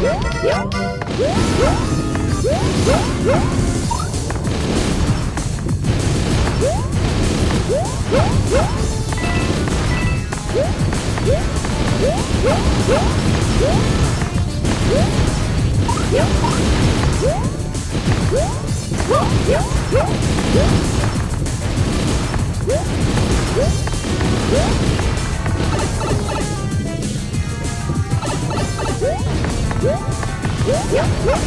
Yeah. Yeah.